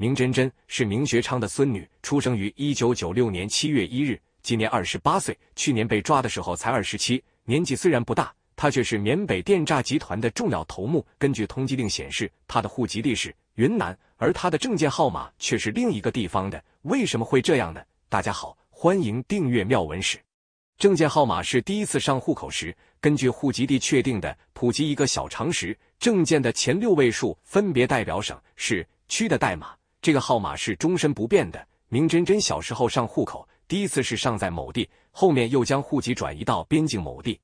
明真真是明学昌的孙女，出生于一九九六年七月一日，今年二十八岁。去年被抓的时候才二十七，年纪虽然不大，她却是缅北电诈集团的重要头目。根据通缉令显示，她的户籍地是云南，而她的证件号码却是另一个地方的。为什么会这样呢？大家好，欢迎订阅妙文史。证件号码是第一次上户口时根据户籍地确定的。普及一个小常识：证件的前六位数分别代表省、市、区的代码，这个号码是终身不变的。明真真小时候上户口，第一次是上在某地，后面又将户籍转移到边境某地。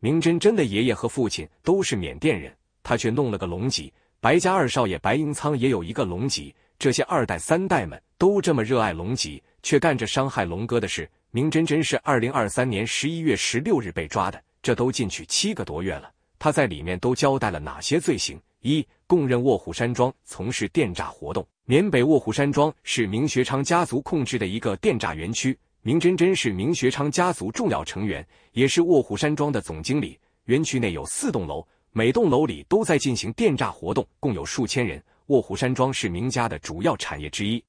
明真真的爷爷和父亲都是缅甸人，他却弄了个龙籍。白家二少爷白英仓也有一个龙籍。这些二代三代们都这么热爱龙籍，却干着伤害龙哥的事。明真真是二零二三年十一月十六日被抓的，这都进去七个多月了。他在里面都交代了哪些罪行？一、供认卧虎山庄从事电诈活动。缅北卧虎山庄是明学昌家族控制的一个电诈园区，明真真是明学昌家族重要成员，也是卧虎山庄的总经理。园区内有四栋楼，每栋楼里都在进行电诈活动，共有数千人。卧虎山庄是明家的主要产业之一。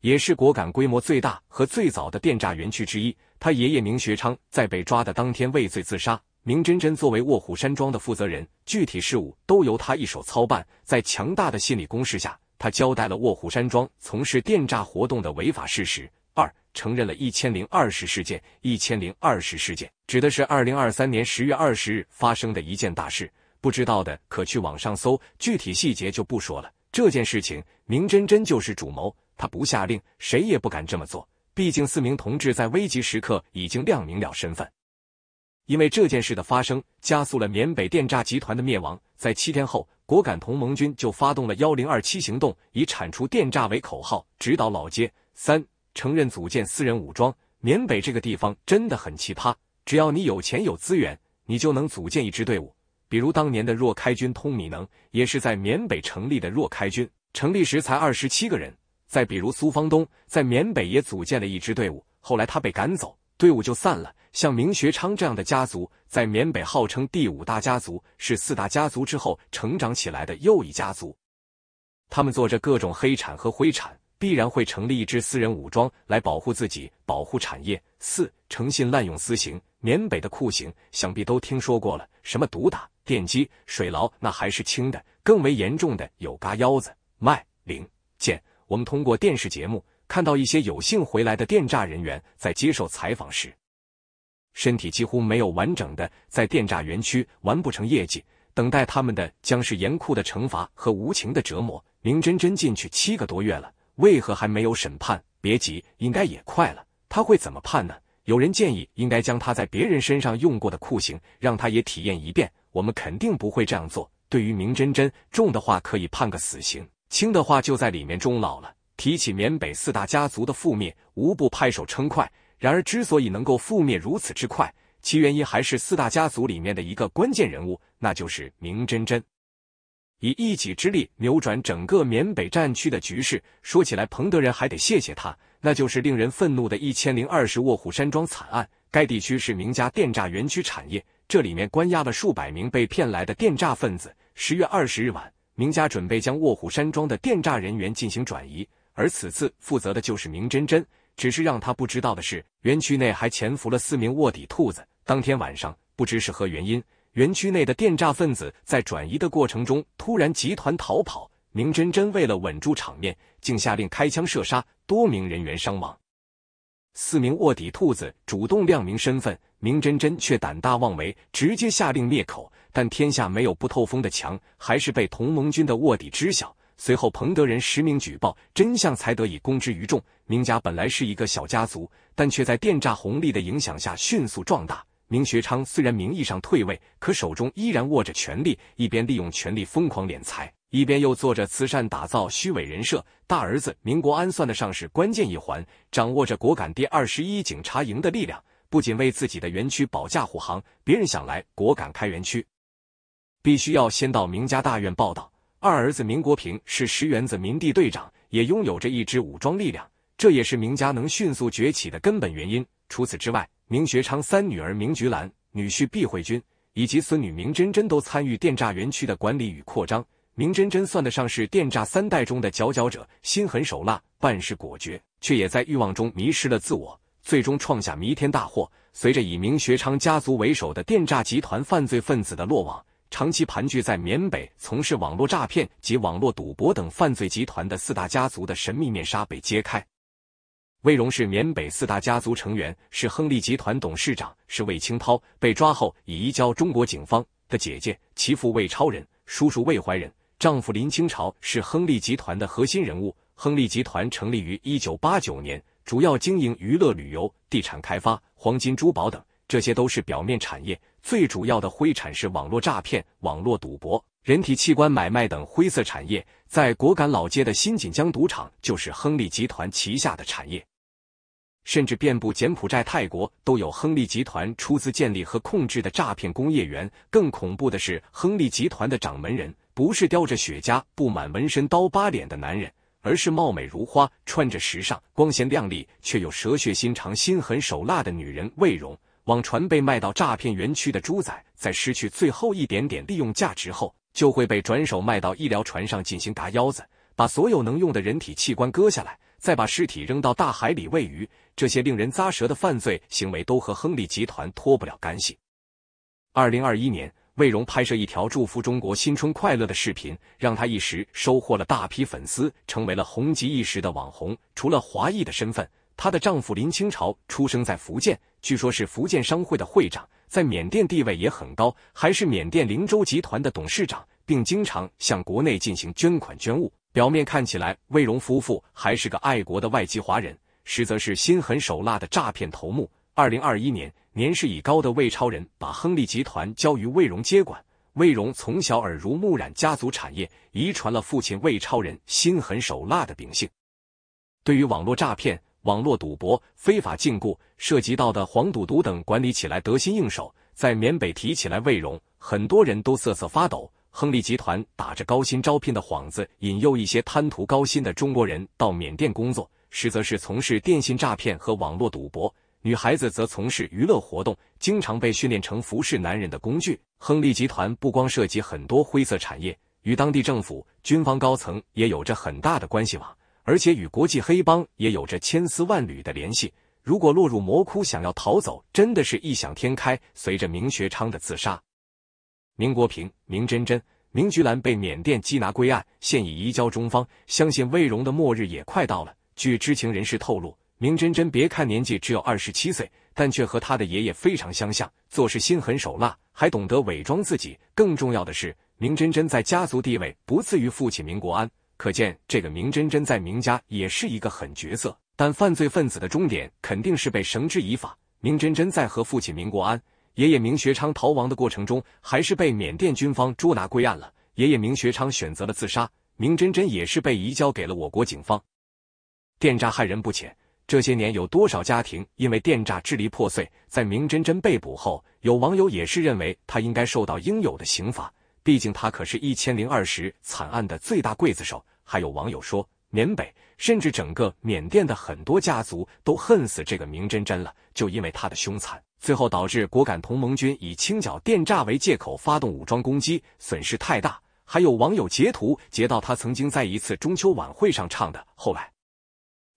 也是果敢规模最大和最早的电诈园区之一。他爷爷明学昌在被抓的当天畏罪自杀。明真真作为卧虎山庄的负责人，具体事务都由他一手操办。在强大的心理攻势下，他交代了卧虎山庄从事电诈活动的违法事实。二，承认了一千零二十事件。一千零二十事件指的是二零二三年十月二十日发生的一件大事。不知道的可去网上搜，具体细节就不说了。这件事情，明真真就是主谋。他不下令，谁也不敢这么做。毕竟四名同志在危急时刻已经亮明了身份。因为这件事的发生，加速了缅北电诈集团的灭亡。在七天后，果敢同盟军就发动了幺零二七行动，以铲除电诈为口号，指导老街。三承认组建私人武装。缅北这个地方真的很奇葩，只要你有钱有资源，你就能组建一支队伍。比如当年的若开军通米能，也是在缅北成立的若开军，成立时才二十七个人。再比如苏方东，在缅北也组建了一支队伍，后来他被赶走，队伍就散了。像明学昌这样的家族，在缅北号称第五大家族，是四大家族之后成长起来的又一家族。他们做着各种黑产和灰产，必然会成立一支私人武装来保护自己、保护产业。四诚信滥用私刑，缅北的酷刑想必都听说过了，什么毒打、电击、水牢，那还是轻的，更为严重的有嘎腰子、卖、零、剑。我们通过电视节目看到一些有幸回来的电诈人员在接受采访时，身体几乎没有完整的在电诈园区完不成业绩，等待他们的将是严酷的惩罚和无情的折磨。明真真进去七个多月了，为何还没有审判？别急，应该也快了。他会怎么判呢？有人建议应该将他在别人身上用过的酷刑让他也体验一遍。我们肯定不会这样做。对于明真真，重的话可以判个死刑。轻的话就在里面终老了。提起缅北四大家族的覆灭，无不拍手称快。然而，之所以能够覆灭如此之快，其原因还是四大家族里面的一个关键人物，那就是明真真，以一己之力扭转整个缅北战区的局势。说起来，彭德仁还得谢谢他，那就是令人愤怒的一千零二十卧虎山庄惨案。该地区是名家电诈园区产业，这里面关押了数百名被骗来的电诈分子。十月二十日晚。明家准备将卧虎山庄的电诈人员进行转移，而此次负责的就是明真真。只是让他不知道的是，园区内还潜伏了四名卧底兔子。当天晚上，不知是何原因，园区内的电诈分子在转移的过程中突然集团逃跑。明真真为了稳住场面，竟下令开枪射杀，多名人员伤亡。四名卧底兔子主动亮明身份，明真真却胆大妄为，直接下令灭口。但天下没有不透风的墙，还是被同盟军的卧底知晓。随后，彭德仁实名举报，真相才得以公之于众。明家本来是一个小家族，但却在电诈红利的影响下迅速壮大。明学昌虽然名义上退位，可手中依然握着权力，一边利用权力疯狂敛财，一边又做着慈善，打造虚伪人设。大儿子明国安算得上是关键一环，掌握着果敢第二十一警察营的力量，不仅为自己的园区保驾护航，别人想来果敢开园区。必须要先到明家大院报道。二儿子明国平是石原子民地队长，也拥有着一支武装力量，这也是明家能迅速崛起的根本原因。除此之外，明学昌三女儿明菊兰、女婿毕慧君以及孙女明真真都参与电诈园区的管理与扩张。明真真算得上是电诈三代中的佼佼者，心狠手辣，办事果决，却也在欲望中迷失了自我，最终创下弥天大祸。随着以明学昌家族为首的电诈集团犯罪分子的落网，长期盘踞在缅北从事网络诈骗及网络赌博等犯罪集团的四大家族的神秘面纱被揭开。魏荣是缅北四大家族成员，是亨利集团董事长，是魏清涛被抓后已移交中国警方的姐姐，其父魏超人，叔叔魏怀仁。丈夫林清朝是亨利集团的核心人物。亨利集团成立于一九八九年，主要经营娱乐、旅游、地产开发、黄金、珠宝等，这些都是表面产业。最主要的灰产是网络诈骗、网络赌博、人体器官买卖等灰色产业。在果敢老街的新锦江赌场就是亨利集团旗下的产业，甚至遍布柬埔寨、泰国都有亨利集团出资建立和控制的诈骗工业园。更恐怖的是，亨利集团的掌门人。不是叼着雪茄、布满纹身、刀疤脸的男人，而是貌美如花、穿着时尚、光鲜亮丽却又蛇血心肠、心狠手辣的女人魏荣。网传被卖到诈骗园区的猪仔，在失去最后一点点利用价值后，就会被转手卖到医疗船上进行嘎腰子，把所有能用的人体器官割下来，再把尸体扔到大海里喂鱼。这些令人咂舌的犯罪行为都和亨利集团脱不了干系。二零二一年。魏荣拍摄一条祝福中国新春快乐的视频，让他一时收获了大批粉丝，成为了红极一时的网红。除了华裔的身份，她的丈夫林清朝出生在福建，据说是福建商会的会长，在缅甸地位也很高，还是缅甸灵州集团的董事长，并经常向国内进行捐款捐物。表面看起来，魏荣夫妇还是个爱国的外籍华人，实则是心狠手辣的诈骗头目。二零二一年。年事已高的魏超人把亨利集团交于魏荣接管。魏荣从小耳濡目染家族产业，遗传了父亲魏超人心狠手辣的秉性。对于网络诈骗、网络赌博、非法禁锢，涉及到的黄赌毒等，管理起来得心应手。在缅北提起来魏荣，很多人都瑟瑟发抖。亨利集团打着高薪招聘的幌子，引诱一些贪图高薪的中国人到缅甸工作，实则是从事电信诈骗和网络赌博。女孩子则从事娱乐活动，经常被训练成服侍男人的工具。亨利集团不光涉及很多灰色产业，与当地政府、军方高层也有着很大的关系网，而且与国际黑帮也有着千丝万缕的联系。如果落入魔窟，想要逃走，真的是异想天开。随着明学昌的自杀，明国平、明真真、明菊兰被缅甸缉拿归案，现已移交中方。相信魏荣的末日也快到了。据知情人士透露。明真真别看年纪只有二十七岁，但却和他的爷爷非常相像，做事心狠手辣，还懂得伪装自己。更重要的是，明真真在家族地位不次于父亲明国安，可见这个明真真在明家也是一个狠角色。但犯罪分子的终点肯定是被绳之以法。明真真在和父亲明国安、爷爷明学昌逃亡的过程中，还是被缅甸军方捉拿归案了。爷爷明学昌选择了自杀，明真真也是被移交给了我国警方。电诈害人不浅。这些年有多少家庭因为电诈支离破碎？在明真真被捕后，有网友也是认为他应该受到应有的刑罚，毕竟他可是一千零二十惨案的最大刽子手。还有网友说，缅北甚至整个缅甸的很多家族都恨死这个明真真了，就因为他的凶残，最后导致果敢同盟军以清剿电诈为借口发动武装攻击，损失太大。还有网友截图截到他曾经在一次中秋晚会上唱的，后来。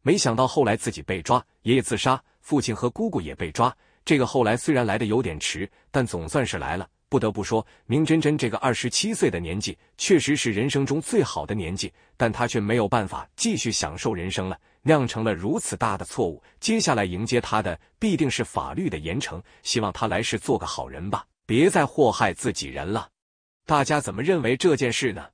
没想到后来自己被抓，爷爷自杀，父亲和姑姑也被抓。这个后来虽然来的有点迟，但总算是来了。不得不说，明真真这个二十七岁的年纪，确实是人生中最好的年纪，但她却没有办法继续享受人生了，酿成了如此大的错误。接下来迎接她的必定是法律的严惩。希望他来世做个好人吧，别再祸害自己人了。大家怎么认为这件事呢？